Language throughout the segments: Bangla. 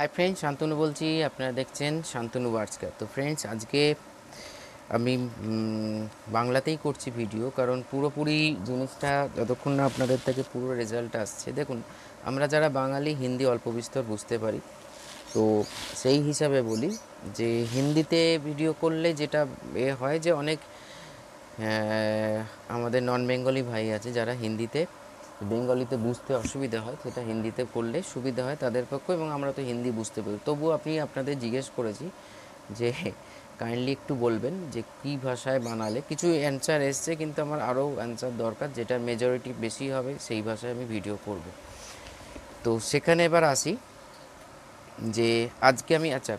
হাই ফ্রেন্ডস শান্তনু বলছি। আপনারা দেখছেন শান্তনু বার্সকার তো ফ্রেন্ডস আজকে আমি বাংলাতেই করছি ভিডিও কারণ পুরোপুরি জিনিসটা যতক্ষণ না আপনাদের থেকে পুরো রেজাল্ট আসছে। দেখুন, আমরা যারা বাঙালি, হিন্দি অল্প বিস্তর বুঝতে পারি। তো, সেই হিসাবে বলি যে, হিন্দিতে ভিডিও করলে যেটা এ হয় যে, অনেক আমাদের নন বেঙ্গলি ভাই আছে যারা হিন্দিতে বেঙ্গলিতে বুঝতে অসুবিধা হয়, সেটা হিন্দিতে করলে সুবিধা হয় তাদের পক্ষে এবং আমরা তো হিন্দি বুঝতে পারি। তবুও আপনি আপনাদের জিজ্ঞেস করেছি যে কাইন্ডলি একটু বলবেন যে কী ভাষায় বানালে। কিছু অ্যান্সার এসছে কিন্তু আমার আরও অ্যান্সার দরকার, যেটা মেজরিটি বেশি হবে সেই ভাষায় আমি ভিডিও করব। তো সেখানে এবার আসি যে আজকে আমি আচ্ছা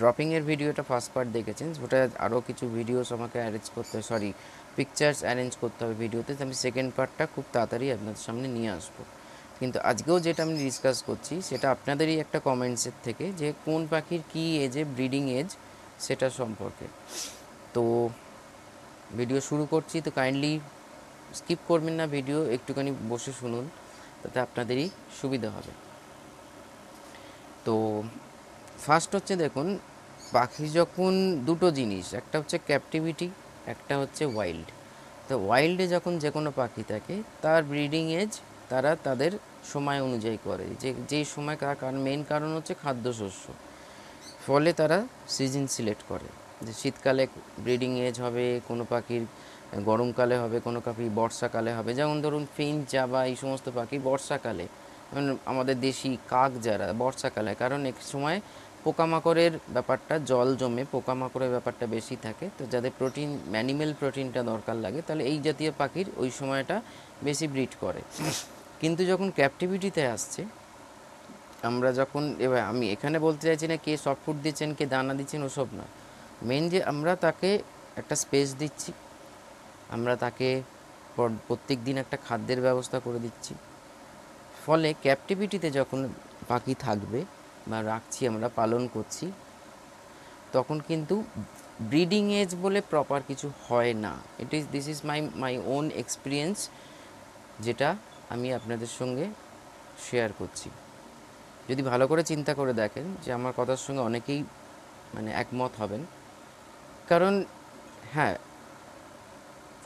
ড্রপিংয়ের ভিডিওটা ফার্স্ট পার্ট দেখেছেন, ওটা আরও কিছু ভিডিওস আমাকে অ্যারেঞ্জ করতে সরি পিকচার্স অ্যারেঞ্জ করতে হবে ভিডিওতে আমি সেকেন্ড পার্টটা খুব তাড়াতাড়ি আপনাদের সামনে নিয়ে আসব। কিন্তু আজকেও যেটা আমি ডিসকাস করছি, সেটা আপনাদেরই একটা কমেন্টসের থেকে যে কোন পাখির কী এজে ব্রিডিং এজ সেটা সম্পর্কে। তো ভিডিও শুরু করছি, তো কাইন্ডলি স্কিপ করবেন না ভিডিও একটুখানি বসে শুনুন, তাতে আপনাদেরই সুবিধা হবে। তো ফার্স্ট হচ্ছে দেখুন, পাখি যখন দুটো জিনিস, একটা হচ্ছে ক্যাপটিভিটি একটা হচ্ছে ওয়াইল্ড তো ওয়াইল্ডে যখন যে কোনো পাখি থাকে, তার ব্রিডিং এজ তারা তাদের সময় অনুযায়ী করে। যে, যেই সময় কারণ মেন কারণ হচ্ছে খাদ্যশস্য। ফলে তারা সিজন সিলেক্ট করে। যে শীতকালে ব্রিডিং এজ হবে, কোনো পাখির গরমকালে হবে, কোনো পাখি বর্ষাকালে হবে। যেমন ধরুন ফিঞ্চ জাবা, এই সমস্ত পাখি বর্ষাকালে। আমাদের দেশি কাক যারা বর্ষাকালে, কারণ এক সময় পোকামাকড়ের ব্যাপারটা, জল জমে পোকামাকড়ের ব্যাপারটা বেশি থাকে, তো যাদের প্রোটিন ম্যানিমেল প্রোটিনটা দরকার লাগে, তাহলে এই জাতীয় পাখির ওই সময়টা বেশি ব্রিড করে। কিন্তু যখন ক্যাপটিভিটিতে আসছে, আমরা যখন, এবার আমি এখানে বলতে চাইছি না কে সফট ফুড দিচ্ছেন, কে দানা দিচ্ছেন, ওসব না মেন যে আমরা তাকে একটা স্পেস দিচ্ছি, আমরা তাকে প্রত্যেক দিন একটা খাদ্যের ব্যবস্থা করে দিচ্ছি। ফলে ক্যাপটিভিটিতে যখন পাখি থাকবে বা রাখছি, আমরা পালন করছি, তখন কিন্তু ব্রিডিং এজ বলে প্রপার কিছু হয় না। It is this is my my own experience যেটা আমি আপনাদের সঙ্গে শেয়ার করছি। যদি ভালো করে চিন্তা করে দেখেন যে আমার কথার সঙ্গে অনেকেই মানে একমত হবেন। কারণ হ্যাঁ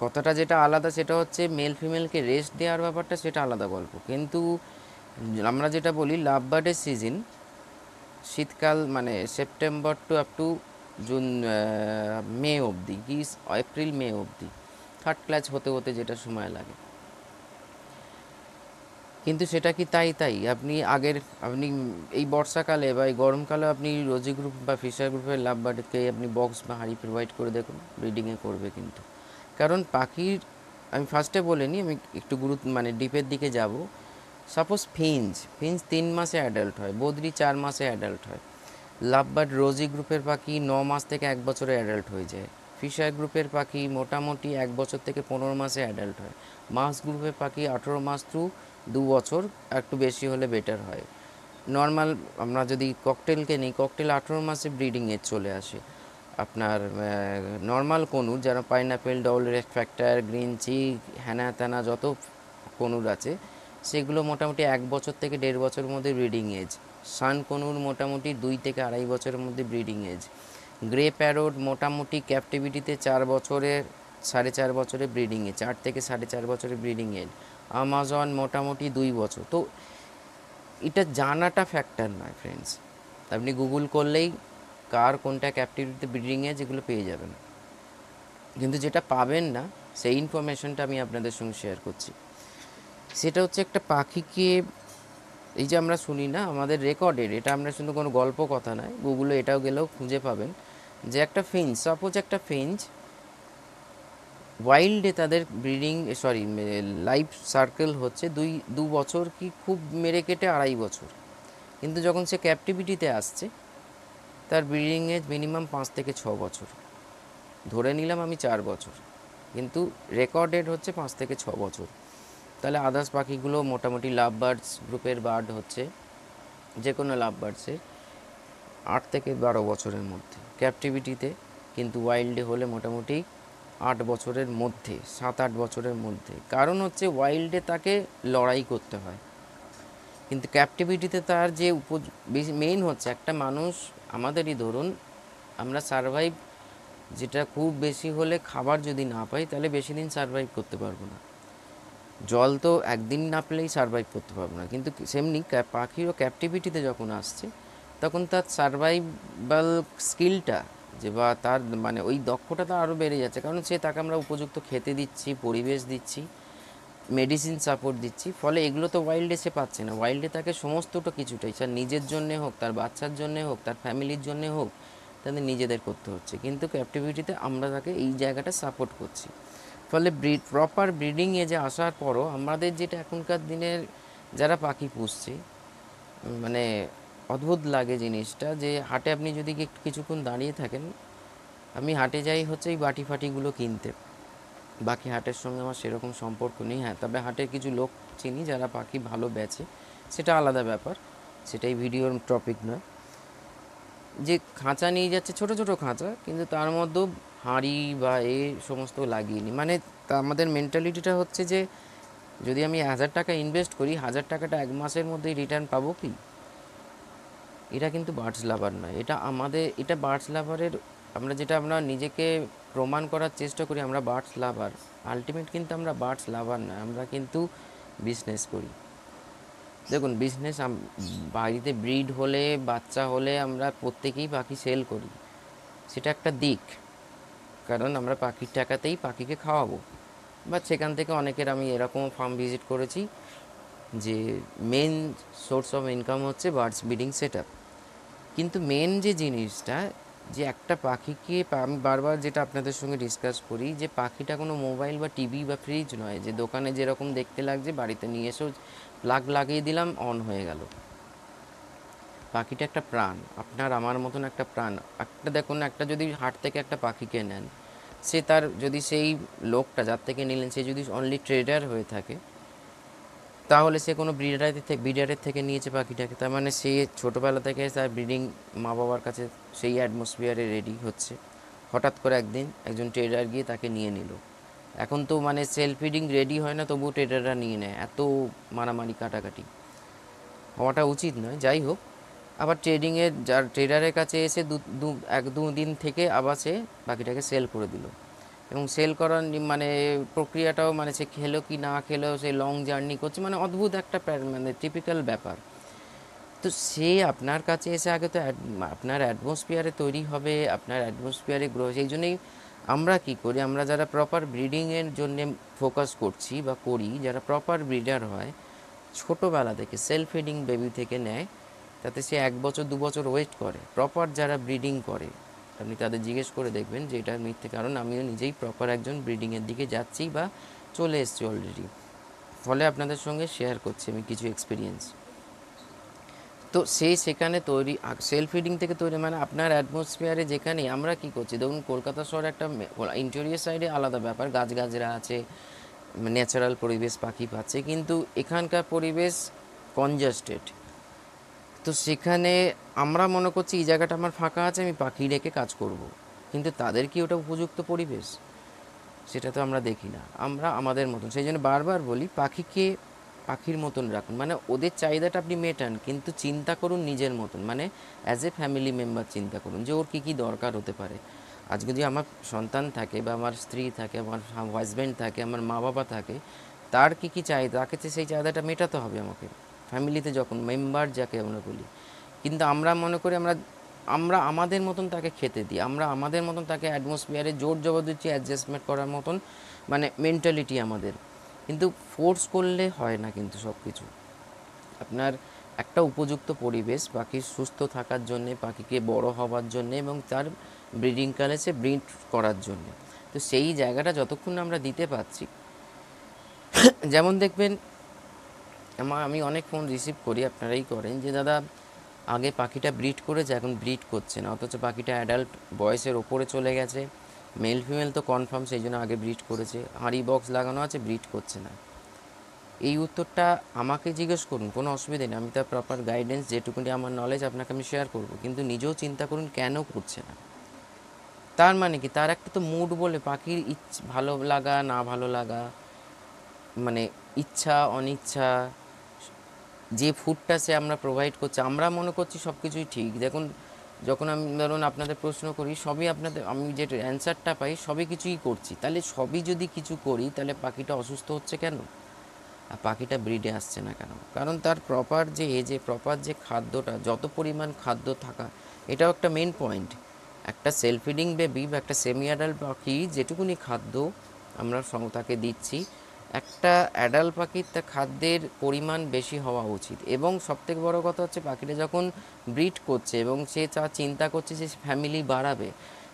কথাটা যেটা আলাদা সেটা হচ্ছে মেল ফিমেলকে রেস্ট দেওয়ার ব্যাপারটা সেটা আলাদা গল্প। কিন্তু আমরা যেটা বলি লাভ বার্ডের সিজন শীতকাল মানে September to up to June May অবধি, কি, এপ্রিল, মে অবধি। থার্ড ক্লাস হতে হতে যেটা সময় লাগে। কিন্তু সেটা কি তাই তাই? আপনি আগের, আপনি এই বর্ষাকালে বা এই গরমকালে আপনি রোজি গ্রুপ বা ফিশার গ্রুপের লাভ বার্ডকে আপনি বক্স বা হাঁড়ি প্রোভাইড করে দেখুন ব্রিডিংয়ে করবে কিন্তু। কারণ পাখির, আমি ফার্স্টে বলে বলিনি আমি একটু গুরুত্ব মানে ডিপের দিকে যাব। সাপোজ ফিঞ্চ ফিঞ্চ তিন মাসে অ্যাডাল্ট হয় বদ্রি চার মাসে অ্যাডাল্ট হয়। লাভবার্ড রোজি গ্রুপের পাখি ন মাস থেকে এক বছরে অ্যাডাল্ট হয়ে যায়। ফিশার গ্রুপের পাখি মোটামুটি এক বছর থেকে পনেরো মাসে অ্যাডাল্ট হয়। মাস গ্রুপের পাখি আঠেরো মাস টু দু বছর একটু বেশি হলে বেটার হয়। নর্মাল আমরা যদি ককটেলকে নিই ককটেল আঠেরো মাসে ব্রিডিং এজ চলে আসে। আপনার নর্মাল কনুর, যারা pineapple double factor green cheek হ্যানা ত্যানা যত কনুর আছে সেগুলো মোটামুটি এক বছর থেকে দেড় বছরের মধ্যে ব্রিডিং এজ। সান কনুর মোটামুটি দুই থেকে আড়াই বছরের মধ্যে ব্রিডিং এজ। গ্রে প্যারোড মোটামুটি ক্যাপটিভিটিতে চার বছরের সাড়ে চার বছরে ব্রিডিং এজ, চার থেকে সাড়ে চার বছরের ব্রিডিং এজ। আমাজন মোটামুটি দুই বছর। তো এটা জানাটা ফ্যাক্টর নয় ফ্রেন্ডস আপনি গুগল করলেই কার কোনটা ক্যাপটিভিটিতে ব্রিডিং এজ এগুলো পেয়ে যাবেন। কিন্তু যেটা পাবেন না, সেই ইনফরমেশনটা আমি আপনাদের সঙ্গে শেয়ার করছি। সেটা হচ্ছে একটা পাখিকে, এই যে আমরা শুনি না, আমাদের রেকর্ডের, এটা আমরা শুধু কোনো গল্প কথা নয় গুগলে এটাও গেলেও খুঁজে পাবেন, যে একটা ফিঞ্চ সাপোজ একটা ফিঞ্চ ওয়াইল্ডে তাদের ব্রিডিং সরি লাইফ সার্কেল হচ্ছে দুই, দু বছর কি খুব মেরে কেটে আড়াই বছর। কিন্তু যখন সে ক্যাপটিভিটিতে আসছে, তার ব্রিডিং এজ মিনিমাম পাঁচ থেকে ছ বছর। ধরে নিলাম আমি চার বছর, কিন্তু রেকর্ডেড হচ্ছে পাঁচ থেকে ছ বছর। তাহলে আদার্স পাখিগুলো মোটামুটি লাভ বার্ডস গ্রুপের বার্ড হচ্ছে যে কোনো লাভ বার্ডসের আট থেকে বারো বছরের মধ্যে। ক্যাপটিভিটিতে কিন্তু ওয়াইল্ডে হলে মোটামুটি আট বছরের মধ্যে, সাত আট বছরের মধ্যে। কারণ হচ্ছে ওয়াইল্ডে তাকে লড়াই করতে হয়। কিন্তু ক্যাপটিভিটিতে তার যে মেইন হচ্ছে, একটা মানুষ আমাদেরই ধরুন, আমরা সারভাইভ যেটা খুব বেশি হলে খাবার যদি না পাই, তাহলে বেশি দিন সারভাইভ করতে পারব না। জল তো একদিন না পেলেই সারভাইভ করতে পারব না। কিন্তু সেমনি পাখিরও ক্যাপটিভিটিতে যখন আসছে, তখন তার সারভাইভাল স্কিলটা যে বা তার মানে ওই দক্ষতাটা আরও বেড়ে যাচ্ছে। কারণ সে তাকে আমরা উপযুক্ত খেতে দিচ্ছি, পরিবেশ দিচ্ছি মেডিসিন সাপোর্ট দিচ্ছি, ফলে এগুলো তো ওয়াইল্ডে সে পাচ্ছে না। ওয়াইল্ডে তাকে সমস্তটা কিছুটাই স্যার নিজের জন্যে হোক, তার বাচ্চার জন্যে হোক, তার ফ্যামিলির জন্যে হোক, তাদের নিজেদের করতে হচ্ছে। কিন্তু ক্যাপটিভিটিতে আমরা তাকে এই জায়গাটা সাপোর্ট করছি। ফলে ব্রিড প্রপার ব্রিডিংয়ে যে আসার পরও আমাদের যেটা এখনকার দিনের যারা পাখি পুষছে মানে অদ্ভুত লাগে জিনিসটা যে হাটে আপনি যদি কিছুক্ষণ দাঁড়িয়ে থাকেন, আমি হাটে যাই হচ্ছে এই বাটি ফাটিগুলো কিনতে। বাকি হাটের সঙ্গে আমার সেরকম সম্পর্ক নেই হ্যাঁ তবে হাটের কিছু লোক চিনি যারা পাখি ভালো বেচে, সেটা আলাদা ব্যাপার, সেটাই ভিডিওর টপিক নয়। যে খাঁচা নিয়ে যাচ্ছে, ছোট ছোট খাঁচা, কিন্তু তার মধ্যেও হাঁড়ি বা এ সমস্ত লাগিয়ে নিই। মানে আমাদের মেন্টালিটিটা হচ্ছে যে, যদি আমি হাজার টাকা ইনভেস্ট করি, হাজার টাকাটা এক মাসের মধ্যেই রিটার্ন পাবো কি? এটা কিন্তু বার্ডস লাভার নয়। এটা আমাদের, এটা বার্ডস লাভারের আমরা যেটা আমরা নিজেকে প্রমাণ করার চেষ্টা করি, আমরা বার্ডস লাভার আলটিমেট কিন্তু আমরা বার্ডস লাভার নয়, আমরা কিন্তু বিজনেস করি। দেখুন বিজনেস বাড়িতে ব্রিড হলে, বাচ্চা হলে আমরা প্রত্যেকেই পাখি সেল করি। সেটা একটা দিক। কারণ আমরা পাখির টাকাতেই পাখিকে খাওয়াবো। বা সেখান থেকে অনেকের আমি এরকম ফার্ম ভিজিট করেছি, যে মেন সোর্স অফ ইনকাম হচ্ছে বার্ডস ব্রিডিং সেট কিন্তু মেন যে জিনিসটা, যে একটা পাখিকে আমি বারবার যেটা আপনাদের সঙ্গে ডিসকাস করি, যে পাখিটা কোনো মোবাইল বা টিভি বা ফ্রিজ নয়, যে দোকানে যেরকম দেখতে লাগছে, বাড়িতে নিয়ে এসেও প্লাগ লাগিয়ে দিলাম অন হয়ে গেল। পাখিটা একটা প্রাণ, আপনার আমার মতন একটা প্রাণ। একটা দেখুন, একটা যদি হাট থেকে একটা পাখিকে নেন, সে তার যদি সেই লোকটা যার থেকে নিলেন, সে যদি অনলি ট্রেডার হয়ে থাকে, তাহলে সে কোনো ব্রিডারের থেকে ব্রিডারের থেকে নিয়েছে পাখিটাকে। তার মানে সে ছোটোবেলা থেকে তার ব্রিডিং মা বাবার কাছে সেই অ্যাটমসফিয়ারে রেডি হচ্ছে। হঠাৎ করে একদিন একজন ট্রেডার গিয়ে তাকে নিয়ে নিল। এখন তো মানে সেলফ ফিডিং রেডি হয় না, তবুও ট্রেডাররা নিয়ে নেয়। এত মারামারি, কাটাকাটি। হওয়াটা উচিত নয়, যাই হোক। আবার ট্রেডিংয়ের যার ট্রেডারের কাছে এসে দু এক, দু দিন থেকে আবার সে পাখিটাকে সেল করে দিল। এবং সেল করার মানে প্রক্রিয়াটাও মানে সে খেলো কি না খেলো, সে লং জার্নি করছে মানে অদ্ভুত একটা মানে টিপিক্যাল ব্যাপার। তো সে আপনার কাছে এসে আগে তো আপনার অ্যাটমসফিয়ারে তৈরি হবে, আপনার অ্যাটমসফিয়ারে গ্রো সেই জন্যই আমরা কি করি, আমরা যারা প্রপার ব্রিডিংয়ের জন্য ফোকাস করছি বা করি, যারা প্রপার ব্রিডার হয়, ছোটোবেলা থেকে সেলফ ফিডিং বেবি থেকে নেয় তাতে সে এক বছর, দু বছর ওয়েট করে। প্রপার যারা ব্রিডিং করে, আপনি তাদের জিজ্ঞেস করে দেখবেন যে এটার মিথ্যে কারণ আমিও নিজেই প্রপার একজন ব্রিডিংয়ের দিকে যাচ্ছি বা চলে এসেছি অলরেডি ফলে আপনাদের সঙ্গে শেয়ার করছি আমি কিছু এক্সপিরিয়েন্স তো সে সেখানে তৈরি সেলফ ফিডিং থেকে তৈরি মানে আপনার অ্যাটমসফিয়ারে যেখানে আমরা কি করছি? দেখুন, কলকাতা শহরে একটা ইন্টেরিয়ার সাইডে আলাদা ব্যাপার। গাছগাছরা আছে ন্যাচারাল পরিবেশ পাখি পাচ্ছে, কিন্তু এখানকার পরিবেশ কনজাস্টেড তো সেখানে আমরা মনে করছি এই জায়গাটা আমার ফাঁকা আছে, আমি পাখি রেখে কাজ করব। কিন্তু তাদের কি ওটা উপযুক্ত পরিবেশ? সেটা তো আমরা দেখি না। আমরা আমাদের মতন। সেই জন্য বারবার বলি, পাখিকে পাখির মতন রাখুন। মানে ওদের চাহিদাটা আপনি মেটান, কিন্তু চিন্তা করুন নিজের মতন। মানে অ্যাজ এ ফ্যামিলি মেম্বার চিন্তা করুন যে ওর কী কী দরকার হতে পারে। আজ যদি আমার সন্তান থাকে বা আমার স্ত্রী থাকে, আমার হাজব্যান্ড থাকে, আমার মা বাবা থাকে, তার কী কী চাহিদা, তাকে সেই চাহিদাটা মেটাতে হবে আমাকে। ফ্যামিলিতে যখন, মেম্বার যাকে আমরা বলি, কিন্তু আমরা মনে করি আমরা আমরা আমাদের মতন তাকে খেতে দিই, আমরা আমাদের মতন তাকে অ্যাটমসফিয়ারে জোর জবরদস্তি অ্যাডজাস্টমেন্ট করার মতন মানে মেন্টালিটি আমাদের। কিন্তু ফোর্স করলে হয় না কিন্তু সব কিছু আপনার একটা উপযুক্ত পরিবেশ পাখি সুস্থ থাকার জন্যে পাখিকে বড় হওয়ার জন্যে এবং তার ব্রিডিং কালে সে ব্রিড করার জন্যে। তো সেই জায়গাটা যতক্ষণ আমরা দিতে পারছি, যেমন দেখবেন আমার আমি অনেক ফোন রিসিভ করি, আপনারাই করেন যে, দাদা, আগে পাখিটা ব্রিড করেছে, এখন ব্রিড করছে না। অথচ পাখিটা অ্যাডাল্ট বয়সের ওপরে চলে গেছে। মেল ফিমেল তো কনফার্ম সেই জন্য আগে ব্রিড করেছে। হাঁড়ি বক্স লাগানো আছে ব্রিড করছে না। এই উত্তরটা আমাকে জিজ্ঞেস করুন, কোনো অসুবিধা নেই। আমি তার প্রপার গাইডেন্স যেটুকুনি আমার নলেজ আপনাকে আমি শেয়ার করব। কিন্তু নিজেও চিন্তা করুন, কেন করছে না? তার মানে কি? তার একটা তো মুড বলে, পাখির ইচ্ছ, ভালো লাগা, না ভালো লাগা মানে ইচ্ছা, অনিচ্ছা যে ফুডটা সে আমরা প্রোভাইড করছি, আমরা মনে করছি সব কিছুই ঠিক। দেখুন, যখন আমি ধরুন আপনাদের প্রশ্ন করি, সবই আপনাদের, আমি যে অ্যান্সারটা পাই, সবই কিছুই করছি। তাহলে সবই যদি কিছু করি, তাহলে পাখিটা অসুস্থ হচ্ছে কেন? আর পাখিটা ব্রিডে আসছে না কেন? কারণ তার প্রপার যে এজে প্রপার যে খাদ্যটা, যত পরিমাণ খাদ্য থাকা, এটাও একটা মেন পয়েন্ট একটা সেলফিডিং বেবি বা একটা সেমি অ্যাডাল্ট পাখি, যেটুকুনি খাদ্য আমরা তাকে দিচ্ছি একটা অ্যাডাল্ট পাখির তা খাদ্যের পরিমাণ বেশি হওয়া উচিত এবং সবথেকে বড় কথা হচ্ছে পাখিটা যখন ব্রিড করছে এবং সে যা চিন্তা করছে যে ফ্যামিলি বাড়াবে,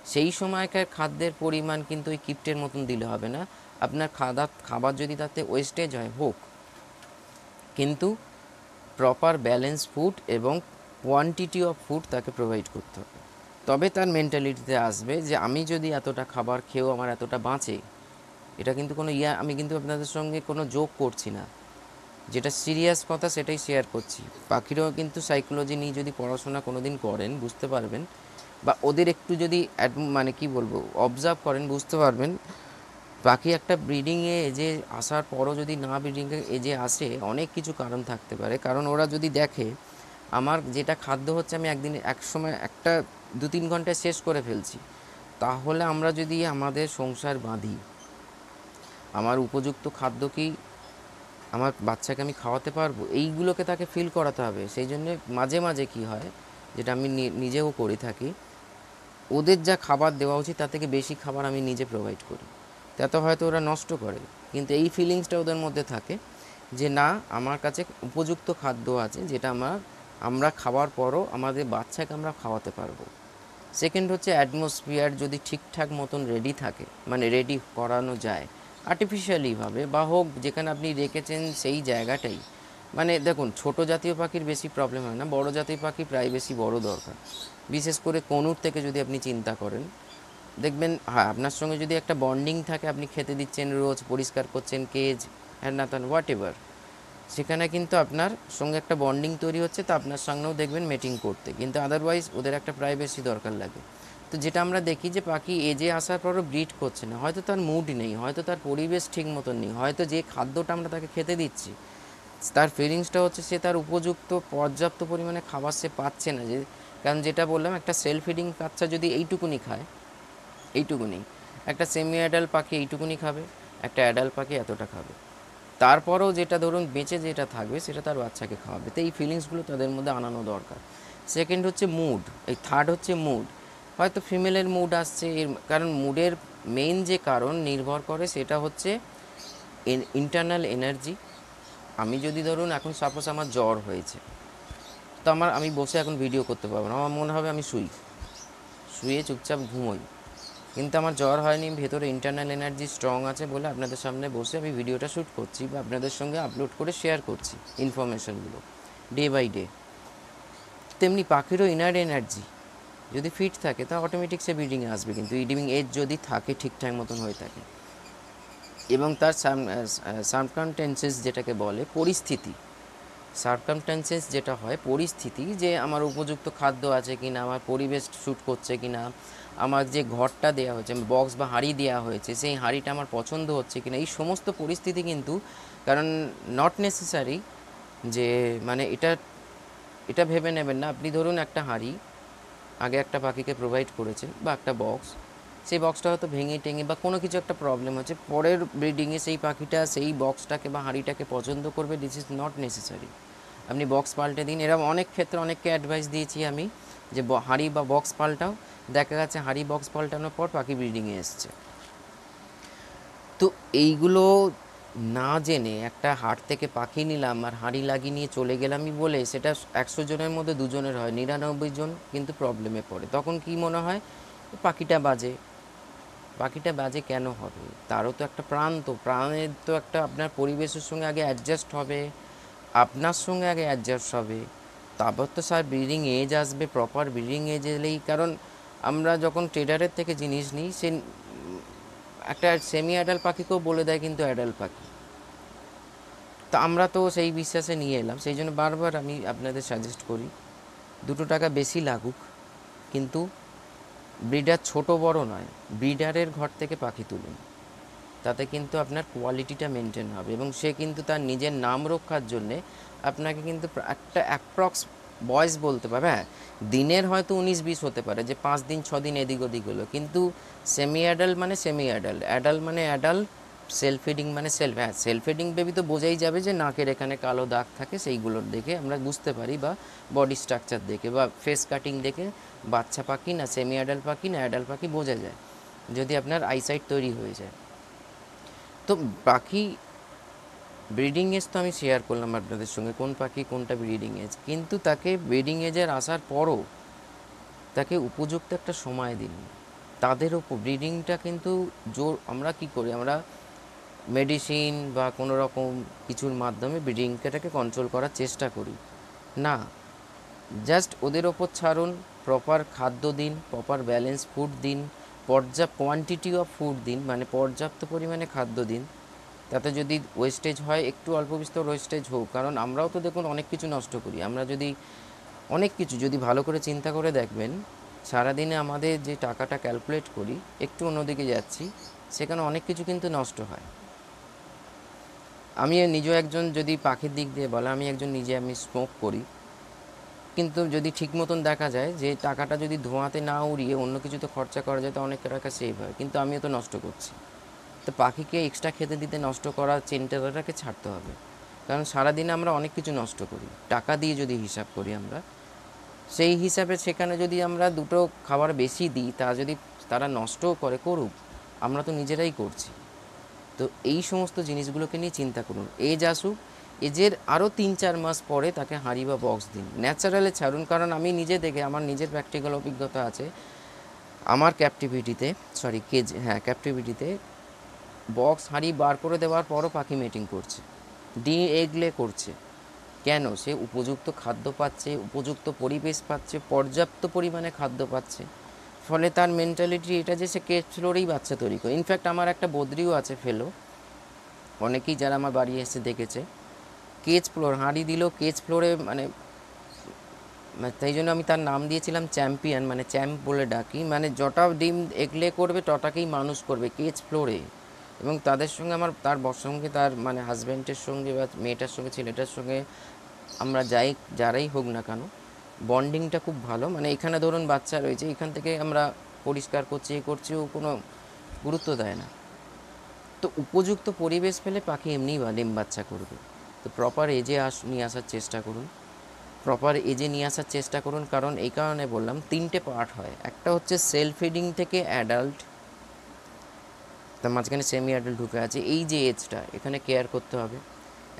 সেই সময়কার খাদ্যের পরিমাণ কিন্তু ওই কিপ্টের মতন দিলে হবে না। আপনার খাদা, খাবার যদি তাতে ওয়েস্টেজ হয়, হোক। কিন্তু প্রপার ব্যালেন্স ফুড এবং কোয়ান্টিটি অফ ফুড তাকে প্রোভাইড করতে হবে। তবে তার মেন্টালিটিতে আসবে যে আমি যদি এতটা খাবার খেয়েও আমার এতটা বাঁচে এটা কিন্তু কোনো ইয়া, আমি কিন্তু আপনাদের সঙ্গে কোনো যোগ করছি না। যেটা সিরিয়াস কথা সেটাই শেয়ার করছি। পাখিরাও কিন্তু সাইকোলজি নিয়ে যদি পড়াশোনা কোনো দিন করেন, বুঝতে পারবেন বা ওদের একটু যদি মানে কি বলব অবজার্ভ করেন, বুঝতে পারবেন। পাখি একটা ব্রিডিংয়ে এজে আসার পরও যদি না ব্রিডিংয়ে এজে আসে, অনেক কিছু কারণ থাকতে পারে। কারণ ওরা যদি দেখে, আমার যেটা খাদ্য হচ্ছে আমি একদিন, এক সময়, একটা দু তিন ঘন্টায় শেষ করে ফেলছি। তাহলে আমরা যদি আমাদের সংসার বাঁধি আমার উপযুক্ত খাদ্য কি আমার বাচ্চাকে আমি খাওয়াতে পারব? এইগুলোকে তাকে ফিল করাতে হবে। সেই জন্য মাঝে মাঝে কি হয়, যেটা আমি নিজেও করে থাকি, ওদের যা খাবার দেওয়া উচিত তার থেকে বেশি খাবার আমি নিজে প্রোভাইড করি। তাতে হয়তো ওরা নষ্ট করে। কিন্তু এই ফিলিংসটা ওদের মধ্যে থাকে যে, না, আমার কাছে উপযুক্ত খাদ্য আছে যেটা আমার, আমরা খাওয়ার পরও আমাদের বাচ্চাকে আমরা খাওয়াতে পারব। সেকেন্ড হচ্ছে অ্যাটমসফিয়ার যদি ঠিকঠাক মতন রেডি থাকে মানে রেডি করানো যায় আর্টিফিশিয়ালিভাবে বা হোক যেখানে আপনি রেখেছেন সেই জায়গাটাই। মানে দেখুন, ছোট জাতীয় পাখির বেশি প্রবলেম হয় না, বড় জাতীয় পাখি প্রায় বেশি বড় দরকার। বিশেষ করে কনুর থেকে যদি আপনি চিন্তা করেন, দেখবেন হ্যাঁ আপনার সঙ্গে যদি একটা বন্ডিং থাকে, আপনি খেতে দিচ্ছেন রোজ, পরিষ্কার করছেন কেজ হ্যাঁ না হোয়াট এভার সেখানে কিন্তু আপনার সঙ্গে একটা বন্ডিং তৈরি হচ্ছে, তো আপনার সঙ্গেও দেখবেন মিটিং করতে। কিন্তু আদারওয়াইজ ওদের একটা প্রাইভেসি দরকার লাগে। তো যেটা আমরা দেখি যে পাখি এজে আসার পরও ব্রিড করছে না। হয়তো তার মুড নেই, হয়তো তার পরিবেশ ঠিক মতন নেই, হয়তো যে খাদ্যটা আমরা তাকে খেতে দিচ্ছি, তার ফিলিংসটা হচ্ছে সে তার উপযুক্ত পর্যাপ্ত পরিমাণে খাবার সে পাচ্ছে না। যে, কারণ যেটা বললাম, একটা সেলফ ফিডিং বাচ্চা যদি এইটুকুনি খায়, এইটুকুনি, একটা সেমি অ্যাডাল্ট পাখি এইটুকুনি খাবে, একটা অ্যাডাল্ট পাখি এতটা খাবে। তারপরেও যেটা ধরুন বেঁচে যেটা থাকবে, সেটা তার বাচ্চাকে খাওয়াবে। তো এই ফিলিংসগুলো তাদের মধ্যে আনানো দরকার। সেকেন্ড হচ্ছে মুড এই থার্ড হচ্ছে মুড হয়তো ফিমেলের মুড আসছে, এর কারণ মুডের মেইন যে কারণ নির্ভর করে সেটা হচ্ছে ইন্টারনাল এনার্জি আমি যদি ধরুন এখন সাপোজ আমার জ্বর হয়েছে, তো আমার আমি বসে এখন ভিডিও করতে পারব না। আমার মনে হবে আমি শুই। শুয়ে চুপচাপ ঘুমোই। কিন্তু আমার জ্বর হয়নি, ভেতরে ইন্টারনাল এনার্জি স্ট্রং আছে বলে আপনাদের সামনে বসে আমি ভিডিওটা শ্যুট করছি বা আপনাদের সঙ্গে আপলোড করে শেয়ার করছি ইনফরমেশনগুলো ডে বাই ডে তেমনি পাখিরও ইনার এনার্জি যদি ফিট থাকে, তা অটোমেটিক সে ব্রিডিংয়ে আসবে কিন্তু ইডিং এজ যদি থাকে ঠিকঠাক মতন হয়ে থাকে। এবং তার সার্কামটেন্সেস যেটাকে বলে পরিস্থিতি। সার্কামটেন্সেস যেটা হয় পরিস্থিতি, যে আমার উপযুক্ত খাদ্য আছে কি না আমার পরিবেশ শ্যুট করছে কি না আমার যে ঘরটা দেওয়া হয়েছে বক্স বা হাঁড়ি দেওয়া হয়েছে, সেই হাঁড়িটা আমার পছন্দ হচ্ছে কি না এই সমস্ত পরিস্থিতি কিন্তু, কারণ নট নেসেসারি যে মানে এটা এটা ভেবে নেবেন না। আপনি ধরুন একটা হাঁড়ি আগে একটা পাখিকে প্রোভাইড করেছে বা একটা বক্স সেই বক্সটা হয়তো ভেঙে টেঙে বা কোনো কিছু একটা প্রবলেম হচ্ছে। পরের ব্রিডিংয়ে সেই পাখিটা সেই বক্সটাকে বা হাঁড়িটাকে পছন্দ করবে দিস ইজ নট নেসেসারি আপনি বক্স পাল্টে দিন। এরকম অনেক ক্ষেত্রে অনেককে অ্যাডভাইস দিয়েছি আমি যে হাঁড়ি বা বক্স পাল্টাও। দেখা গেছে হাঁড়ি বক্স পাল্টানোর পর পাখি ব্রিডিংয়ে এসছে। তো এইগুলো না জেনে একটা হাট থেকে পাখি নিলাম আর হাঁড়ি লাগিয়ে নিয়ে চলে গেলামই বলে সেটা একশো জনের মধ্যে দুজনের হয়, নিরানব্বই জন কিন্তু প্রবলেমে পড়ে। তখন কি মনে হয়? পাখিটা বাজে। পাখিটা বাজে কেন হবে? তারও তো একটা প্রাণ তো, প্রাণের তো একটা আপনার পরিবেশের সঙ্গে আগে অ্যাডজাস্ট হবে, আপনার সঙ্গে আগে অ্যাডজাস্ট হবে। তারপর তো স্যার ব্রিডিং এজ আসবে প্রপার ব্রিডিং এজ এলেই। কারণ আমরা যখন ট্রেডারের থেকে জিনিস নিই, সে একটা সেমি অ্যাডাল্ট পাখিকেও বলে দেয় কিন্তু অ্যাডাল্ট পাখি। তো আমরা তো সেই বিশ্বাসে নিয়ে এলাম, সেই জন্য বারবার আমি আপনাদের সাজেস্ট করি, দুটো টাকা বেশি লাগুক, কিন্তু ব্রিডার ছোট বড় নয় ব্রিডারের ঘর থেকে পাখি তুলুন। তাতে কিন্তু আপনার কোয়ালিটিটা মেনটেন হবে এবং সে কিন্তু তার নিজের নাম রক্ষার জন্যে আপনাকে কিন্তু একটা অ্যাপ্রক্স বয়স বলতে পারবে হ্যাঁ দিনের হয়তো উনিশ বিশ হতে পারে, যে পাঁচ দিন, ছ দিন এদিক ওদিক হলো, কিন্তু সেমি অ্যাডাল্ট মানে সেমি অ্যাডাল্ট অ্যাডাল্ট মানে অ্যাডাল্ট সেলফ ফিডিং মানে সেলফ হ্যাঁ সেলফ ফিডিং বেবি তো বোঝাই যাবে যে নাকের এখানে কালো দাগ থাকে, সেইগুলোর দেখে আমরা বুঝতে পারি, বা বডি স্ট্রাকচার দেখে, বা ফেস কাটিং দেখে বাচ্চা পাখি না সেমি অ্যাডাল্ট পাখি না অ্যাডাল্ট পাখি বোঝা যায়, যদি আপনার আইসাইট তৈরি হয়ে যায়। তো পাখি ব্রিডিং এজ তো আমি শেয়ার করলাম আপনাদের সঙ্গে, কোন পাখি কোনটা ব্রিডিং এজ কিন্তু তাকে ব্রিডিং এজের আসার পরও তাকে উপযুক্ত একটা সময় দিন তাদের উপর ব্রিডিংটা কিন্তু জোর, আমরা কি করি, আমরা মেডিসিন বা কোনো রকম কিছুর মাধ্যমে ব্রিডিংটাকে কন্ট্রোল করার চেষ্টা করি। না জাস্ট ওদের ওপর ছাড়ুন প্রপার খাদ্য দিন প্রপার ব্যালেন্স ফুড দিন, পর্যাপ্ত কোয়ান্টিটি অফ ফুড দিন মানে পর্যাপ্ত পরিমাণে খাদ্য দিন। তাতে যদি ওয়েস্টেজ হয়, একটু অল্প বিস্তর ওয়েস্টেজ হোক, কারণ আমরাও তো দেখুন অনেক কিছু নষ্ট করি। আমরা যদি অনেক কিছু, যদি ভালো করে চিন্তা করে দেখবেন, সারাদিনে আমাদের যে টাকাটা ক্যালকুলেট করি, একটু অন্যদিকে যাচ্ছি, সেখানে অনেক কিছু কিন্তু নষ্ট হয়। আমি নিজেও একজন যদি পাখির দিক দিয়ে বলে, আমি একজন নিজে আমি স্মোক করি। কিন্তু যদি ঠিক মতন দেখা যায় যে টাকাটা যদি ধোঁয়াতে না উড়িয়ে অন্য কিছুতে খরচা করা যায়, তো অনেক টাকা সেভ হয়। কিন্তু আমিও তো নষ্ট করছি। তো পাখিকে এক্সট্রা খেতে দিতে নষ্ট করার চিন্তাধারাটাকে ছাড়তে হবে। কারণ সারাদিনে আমরা অনেক কিছু নষ্ট করি। টাকা দিয়ে যদি হিসাব করি আমরা, সেই হিসাবে সেখানে যদি আমরা দুটো খাবার বেশি দিই, তা যদি তারা নষ্টও করে করুক, আমরা তো নিজেরাই করছি। তো এই সমস্ত জিনিসগুলোকে নিয়ে চিন্তা করুন। এজ আসুক, এজের আরও তিন চার মাস পরে তাকে হাঁড়ি বা বক্স দিন। ন্যাচারালে ছাড়ুন, কারণ আমি নিজে দেখে, আমার নিজের প্র্যাকটিক্যাল অভিজ্ঞতা আছে। আমার ক্যাপটিভিটিতে সরি কেজ হ্যাঁ ক্যাপটিভিটিতে বক্স হাঁড়ি বার করে দেওয়ার পরও পাখি মিটিং করছে। ডি এগলে করছে। কেন? সে উপযুক্ত খাদ্য পাচ্ছে, উপযুক্ত পরিবেশ পাচ্ছে, পর্যাপ্ত পরিমাণে খাদ্য পাচ্ছে। ফলে তার মেন্টালিটি এটা যে সে কেজ ফ্লোরেই বাচ্চা তৈরি করে। ইনফ্যাক্ট আমার একটা বদ্রিও আছে, ফেলো। অনেকেই যারা আমার বাড়ি এসে দেখেছে কেচ ফ্লোর হাঁড়ি দিল কেচ ফ্লোরে মানে মানে তাই জন্য আমি তার নাম দিয়েছিলাম চ্যাম্পিয়ন মানে চ্যাম্প বলে ডাকি। মানে যটা ডিম এগলে করবে, তটাকেই মানুষ করবে কেচ ফ্লোরে এবং তাদের সঙ্গে আমার, তার সঙ্গে, তার মানে হাজব্যান্ডের সঙ্গে বা মেয়েটার সঙ্গে, ছেলেটার সঙ্গে আমরা যাই, যারাই হোক না কেন বন্ডিংটা খুব ভালো। মানে এখানে ধরুন বাচ্চা রয়েছে, এখান থেকে আমরা পরিষ্কার করছি, এ করছি, ও কোনো গুরুত্ব দেয় না। তো উপযুক্ত পরিবেশ পেলে পাখি এমনিই বা ডিম বাচ্চা করবে। তো প্রপার এজে আস, নিয়ে আসার চেষ্টা করুন। প্রপার এজে নিয়ে আসার চেষ্টা করুন, কারণ এই কারণে বললাম, তিনটে পার্ট হয়। একটা হচ্ছে সেলফ ফিডিং থেকে অ্যাডাল্ট তার মাঝখানে সেমি অ্যাডাল্ট ঢুকে আছে। এই যে এজটা এখানে কেয়ার করতে হবে।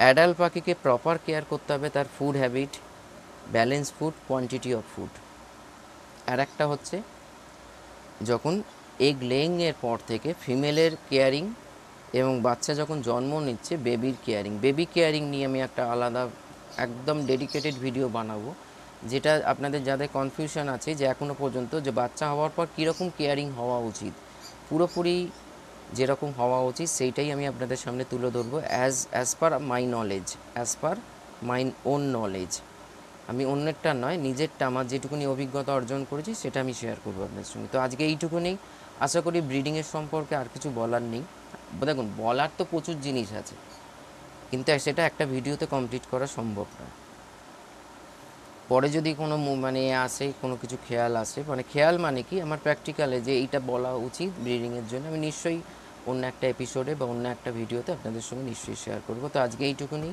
অ্যাডাল্ট পাখিকে প্রপার কেয়ার করতে হবে তার food habit balance food quantity of food আর একটা হচ্ছে, যখন এগ লেইংয়ের পর থেকে ফিমেলের কেয়ারিং এবং বাচ্চা যখন জন্ম নিচ্ছে বেবির কেয়ারিং বেবি কেয়ারিং নিয়ে আমি একটা আলাদা, একদম ডেডিকেটেড ভিডিও বানাবো, যেটা আপনাদের যাদের কনফিউশন আছে যে এখনও পর্যন্ত যে বাচ্চা হওয়ার পর কীরকম কেয়ারিং হওয়া উচিত। পুরোপুরি যেরকম হওয়া উচিত, সেইটাই আমি আপনাদের সামনে তুলে ধরবো as as per my knowledge as per my own knowledge আমি অন্যেরটা নয়, নিজেরটা, আমার যেটুকুনি অভিজ্ঞতা অর্জন করেছি, সেটা আমি শেয়ার করব আপনাদের সঙ্গে। তো আজকে এইটুকুনি, আশা করি ব্রিডিংয়ের সম্পর্কে আর কিছু বলার নেই। দেখুন, বলার তো প্রচুর জিনিস আছে, কিন্তু সেটা একটা ভিডিওতে কমপ্লিট করা সম্ভব নয়। পরে যদি কোনো মানে আসে, কোনো কিছু খেয়াল আসে মানে খেয়াল মানে কি, আমার প্র্যাকটিক্যালে যে এইটা বলা উচিত ব্রিডিংয়ের জন্য, আমি নিশ্চয়ই অন্য একটা এপিসোডে বা অন্য একটা ভিডিওতে আপনাদের সঙ্গে নিশ্চয়ই শেয়ার করব। তো আজকে এইটুকুনি।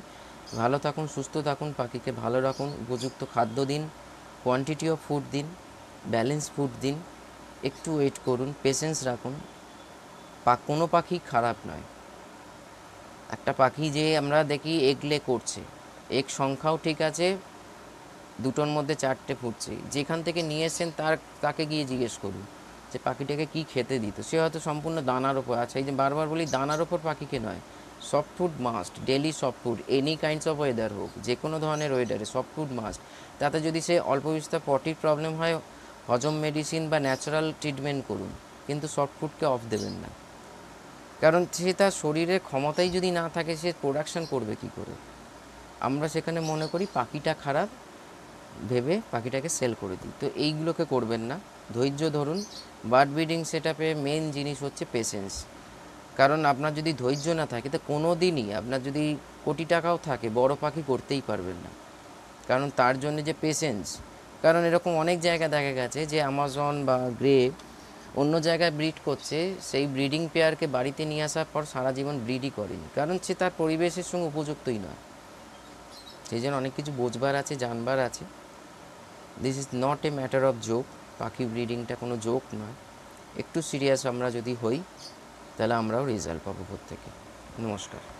ভালো থাকুন, সুস্থ থাকুন, পাখিকে ভালো রাখুন, উপযুক্ত খাদ্য দিন কোয়ান্টিটি অফ ফুড দিন ব্যালেন্স ফুড দিন, একটু ওয়েট করুন পেশেন্স রাখুন। পা, কোনো পাখি খারাপ নয়। একটা পাখি যে আমরা দেখি এগলে করছে এক সংখ্যাও ঠিক আছে দুটোর মধ্যে চারটে ফুটছে যেখান থেকে নিয়ে এসেছেন তার, তাকে গিয়ে জিজ্ঞেস করুন যে পাখিটাকে কি খেতে দিত। সে হয়তো সম্পূর্ণ দানার ওপর আছে এই যে বারবার বলি দানার ওপর পাখিকে নয় soft food must daily soft food any kinds of weather হোক, যে কোনো ধরনের ওয়েদারে সফট ফুড মাস্ট তাতে যদি সে অল্প বিস্তর পটির প্রবলেম হয়, হজম মেডিসিন বা ন্যাচারাল ট্রিটমেন্ট করুন, কিন্তু সফট ফুডকে অফ দেবেন না। কারণ সে তার শরীরের ক্ষমতাই যদি না থাকে, সে প্রোডাকশান করবে কি করে? আমরা সেখানে মনে করি পাখিটা খারাপ ভেবে পাখিটাকে সেল করে দিই। তো এইগুলোকে করবেন না। ধৈর্য ধরুন বার্ড ব্রিডিং সেট মেন জিনিস হচ্ছে পেশেন্স কারণ আপনার যদি ধৈর্য না থাকে, তো কোনো দিনই আপনার যদি কোটি টাকাও থাকে, বড় পাখি করতেই পারবেন না। কারণ তার জন্য যে পেশেন্স কারণ এরকম অনেক জায়গা দেখা গেছে যে অ্যামাজন বা গ্রে অন্য জায়গায় ব্রিড করছে, সেই ব্রিডিং পেয়ারকে বাড়িতে নিয়ে আসার পর সারা জীবন ব্রিডই করেনি। কারণ সে তার পরিবেশের সঙ্গে উপযুক্তই নয়। সেই জন্য অনেক কিছু বোঝবার আছে, জানবার আছে। This is not a matter of joke পাখি ব্রিডিংটা কোনো জোক নয় একটু সিরিয়াস আমরা যদি হই তাহলে আমরাও রেজাল্ট পাবো প্রত্যেকে নমস্কার